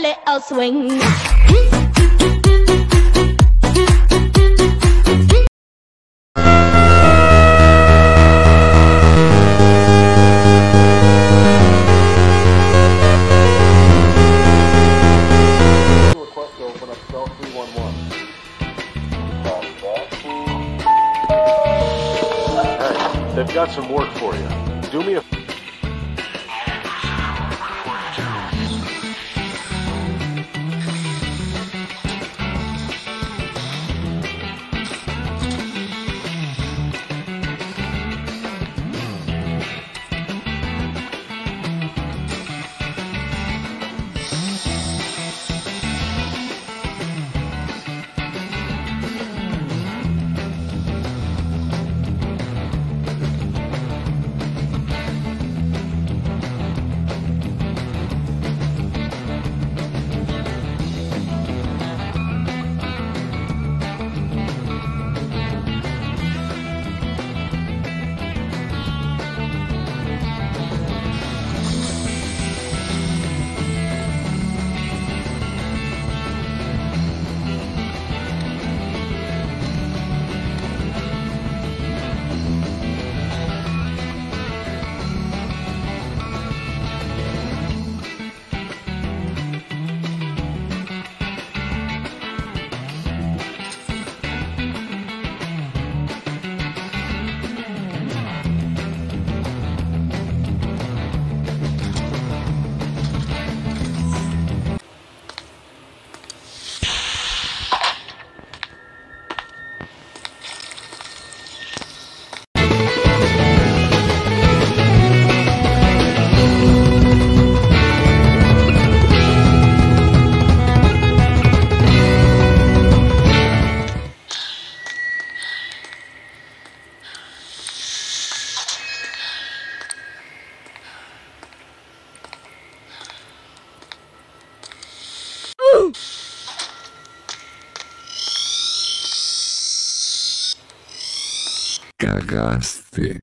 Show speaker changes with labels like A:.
A: little swing.
B: Request to open up cell 311. Hey, they've got some work for you. Do me a
C: Cagaste.